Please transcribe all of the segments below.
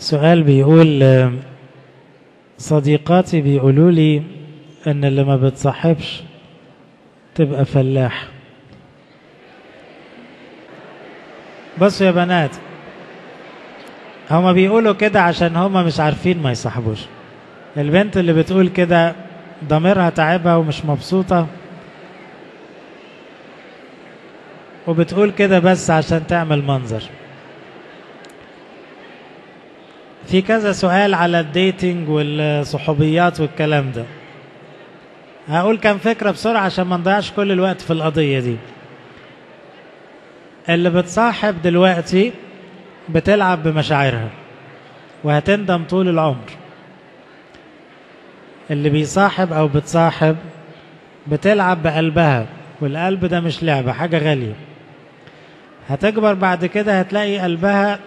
سؤال بيقول صديقاتي بيقولوا لي أن اللي ما بتصاحبش تبقى فلاح. بصوا يا بنات هما بيقولوا كده عشان هما مش عارفين ما يصاحبوش. البنت اللي بتقول كده ضميرها تعبها ومش مبسوطة وبتقول كده بس عشان تعمل منظر. في كذا سؤال على الديتنج والصحوبيات والكلام ده. هقول كام فكرة بسرعة عشان ما نضيعش كل الوقت في القضية دي. اللي بتصاحب دلوقتي بتلعب بمشاعرها وهتندم طول العمر. اللي بيصاحب أو بتصاحب بتلعب بقلبها والقلب ده مش لعبة حاجة غالية. هتكبر بعد كده هتلاقي قلبها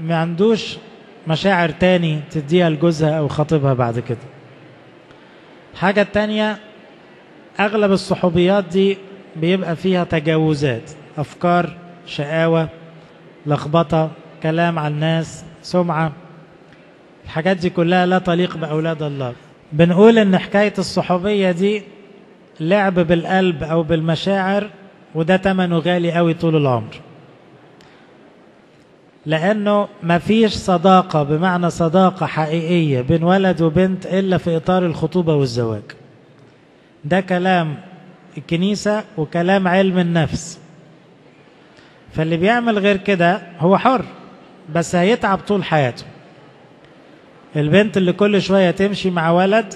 ما عندوش مشاعر تاني تديها لجوزها أو خطيبها بعد كده. الحاجة التانية أغلب الصحوبيات دي بيبقى فيها تجاوزات أفكار شقاوة لخبطة كلام عن الناس سمعة. الحاجات دي كلها لا تليق بأولاد الله. بنقول إن حكاية الصحوبية دي لعب بالقلب أو بالمشاعر وده تمنه غالي قوي طول العمر. لأنه مفيش صداقة بمعنى صداقة حقيقية بين ولد وبنت إلا في إطار الخطوبة والزواج. ده كلام الكنيسة وكلام علم النفس. فاللي بيعمل غير كده هو حر بس هيتعب طول حياته. البنت اللي كل شوية تمشي مع ولد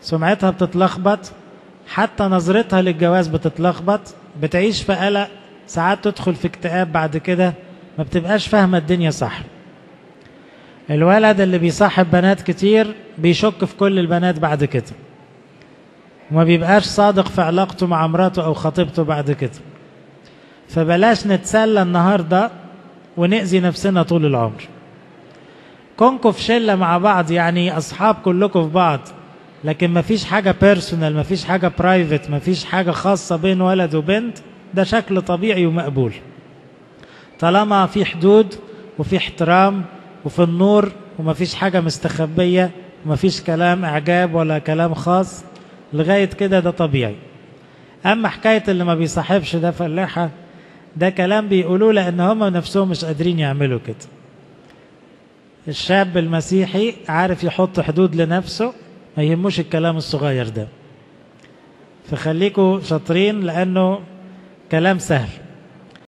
سمعتها بتتلخبط حتى نظرتها للجواز بتتلخبط بتعيش في قلق ساعات تدخل في اكتئاب بعد كده. ما بتبقاش فاهمة الدنيا صح الولد اللي بيصاحب بنات كتير بيشك في كل البنات بعد كده. وما بيبقاش صادق في علاقته مع مراته أو خطيبته بعد كده. فبلاش نتسلى النهاردة ونأذي نفسنا طول العمر. كونكم في شلة مع بعض يعني أصحاب كلكم في بعض لكن مفيش حاجة personal مفيش حاجة private مفيش حاجة خاصة بين ولد وبنت ده شكل طبيعي ومقبول. طالما في حدود وفي احترام وفي النور ومفيش حاجة مستخبية ومفيش كلام إعجاب ولا كلام خاص لغاية كده ده طبيعي. أما حكاية اللي ما بتصاحبش دي فلاحة ده كلام بيقولوه لأن هم نفسهم مش قادرين يعملوا كده. الشاب المسيحي عارف يحط حدود لنفسه ما يهموش الكلام الصغير ده. فخليكوا شاطرين لأنه كلام سهل.